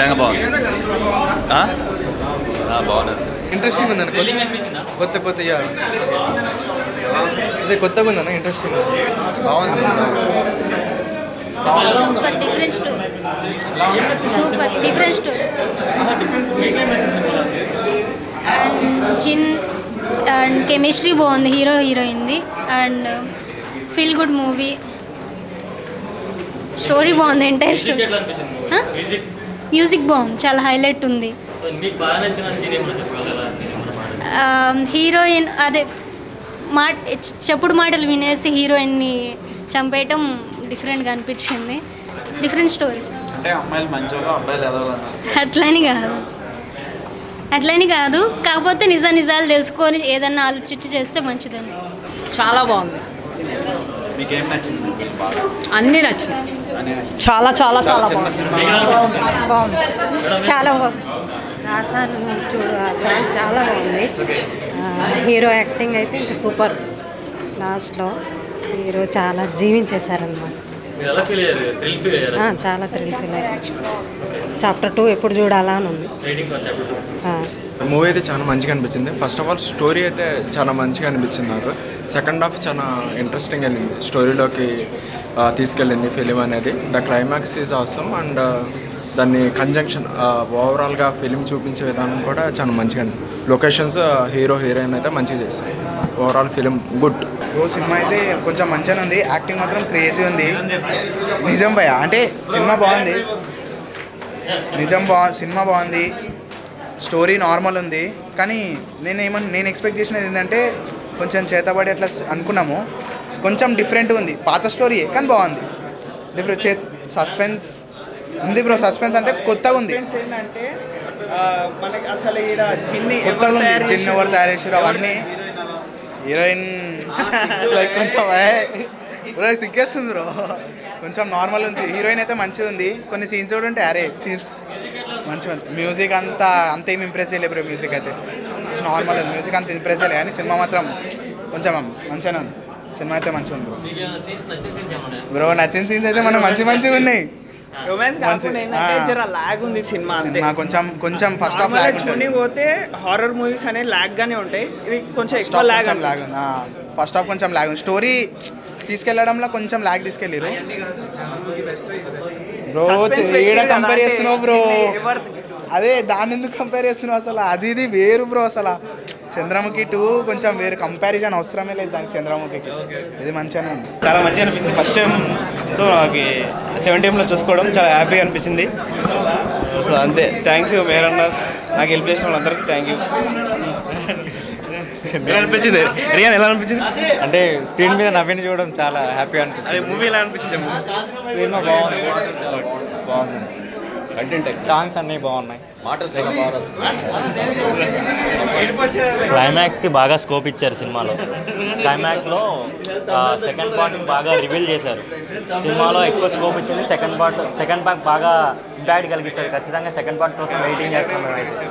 నిజంగా బాగుంది. బాగున్నది ఇంట్రెస్టింగ్ ఉందన్న. కొత్త కొత్త కొత్త యా. అదే కొత్తగా ఉందన్న interesting super different story super different story చిన్ అండ్ కెమిస్ట్రీ బాగుంది hero హీరోయిన్ది. And feel good movie. Story బాగుంది ఎంటైర్ స్టోరీ మ్యూజిక్ బాగుంది చాలా హైలైట్ ఉంది. హీరోయిన్ అదే మా చెప్పుడు మాటలు వినేసి హీరోయిన్ని చంపేయటం డిఫరెంట్గా అనిపించింది. Different story. అట్లని కాదు. అట్లని కాదు కాకపోతే నిజ నిజాలు తెలుసుకొని ఏదన్నా ఆలోచించి చేస్తే మంచిదని. చాలా బాగుంది. అన్నీ నచ్చినాయి. చాలా చాలా చాలా బాగుంది. చాలా బాగుంది. రాసాను చూడు ఆసాన్ చాలా బాగుంది. హీరో యాక్టింగ్ అయితే ఇంకా సూపర్. లాస్ట్లో హీరో చాలా జీవించేశారనమాట చాలా థ్రిల్ ఫీల్ అయ్యారు. చాప్టర్ టూ ఎప్పుడు చూడాలా అని ఉంది. ఆ. మూవీ అయితే చాలా మంచిగా అనిపించింది. ఫస్ట్ ఆఫ్ ఆల్ స్టోరీ అయితే చాలా మంచిగా అనిపించింది నాకు. సెకండ్ హాఫ్ చాలా ఇంట్రెస్టింగ్ వెళ్ళింది. స్టోరీలోకి తీసుకెళ్ళింది ఫిలిం అనేది. ద క్లైమాక్స్ ఈజ్ అవసరం అండ్ దాన్ని కంజంక్షన్ ఓవరాల్గా ఫిలిం చూపించే విధానం కూడా చాలా మంచిగా లొకేషన్స్ హీరో హీరోయిన్ అయితే మంచిగా చేస్తాయి ఓవరాల్ ఫిలిం గుడ్ ఓ సినిమా అయితే కొంచెం మంచిగానే ఉంది. యాక్టింగ్ మాత్రం క్రేజీ ఉంది. నిజం భయ అంటే సినిమా బాగుంది. నిజం బా సినిమా బాగుంది. స్టోరీ నార్మల్ ఉంది. కానీ నేను ఏమన్నా నేను ఎక్స్పెక్ట్ చేసినది ఏంటంటే కొంచెం చేతబడి అట్లా అనుకున్నాము. కొంచెం డిఫరెంట్ ఉంది. పాత స్టోరీ కానీ బాగుంది. డిఫరెంట్ చే సస్పెన్స్. ఉంది బ్రో సస్పెన్స్ అంటే కొత్తగా ఉంది. ఏంటంటే మనకి అసలు చిన్ని కొత్తగా ఉంది. చిన్న ఎవరు తయారు చేసారు అవన్నీ. హీరోయిన్. లైక్ కొంచెం బ్రో సిగ్గేస్తుంది బ్రో. కొంచెం నార్మల్ ఉంది. హీరోయిన్ అయితే మంచిగా ఉంది. కొన్ని సీన్స్ కూడా ఉంటాయి. అరే సీన్స్. మంచి మంచి మ్యూజిక్ అంతా అంతేం ఇంప్రెస్ చేయలేదు బ్రో మ్యూజిక్ అయితే. నార్మల్ ఉంది మ్యూజిక్ అంత ఇంప్రెస్ చేయలేదు కానీ సినిమా మాత్రం కొంచెం మంచిగానే ఉంది. సినిమా అయితే మంచిగా ఉంది బ్రో. బ్రో నచ్చిన సీన్స్ అయితే మనం మంచి మంచిగా ఉన్నాయి. లాగ్ ఉంది సినిమా కొంచెం కొంచెం ఫస్ట్ లాగ్ చూని పోతే హారర్ మూవీస్ అనేవి లాగ్ గానే ఉంటాయి. ఇది కొంచెం ఎక్కువ లాగ్ కొంచెం లాగ్ ఉంది. ఫస్ట్ హాఫ్ కొంచెం లాగ్ ఉంది. స్టోరీ తీసుకెళ్ళడంలో కొంచెం లాగ్ తీసుకెళ్ళిరు బ్రో కదా కంపేర్ చేస్తున్నావు బ్రో అదే దాన్ని ఎందుకు కంపేర్ చేస్తున్నావు అసలు? అది ఇది వేరు బ్రో అసలు. చంద్రముఖి టూ కొంచెం వేరు. కంపారిజన్ అవసరమే లేదు దానికి చంద్రముఖికి ఇది మంచిగానే ఉంది. చాలా మంచిగా అనిపించింది. ఫస్ట్ టైం సో నాకు సెవెన్ టైంలో చూసుకోవడం చాలా హ్యాపీగా అనిపించింది. సో అంతే. థ్యాంక్స్ యూ మేరన్న. నాకు హెల్ప్ చేసిన వాళ్ళందరికీ థ్యాంక్ యూ ఎలా అనిపించింది? రియాన్ ఎలా అనిపించింది? అంటే స్క్రీన్ మీద నవ్విని చూడడం చాలా హ్యాపీగా అదే అనిపించింది మూవీ ఎలా అనిపించింది. సినిమా బాగుంది బాగుంది. సాంగ్స్ అన్నీ బాగున్నాయి. క్లైమాక్స్కి బాగా స్కోప్ ఇచ్చారు సినిమాలో. క్లైమాక్స్లో సెకండ్ పార్ట్ బాగా రివీల్ చేశారు. సినిమాలో ఎక్కువ స్కోప్ ఇచ్చింది సెకండ్ పార్ట్ సెకండ్ పార్ట్ బాగా ఇంపాక్ట్ కలిగిస్తుంది. ఖచ్చితంగా సెకండ్ పార్ట్ కోసం వెయిటింగ్ చేస్తాం మేమైతే.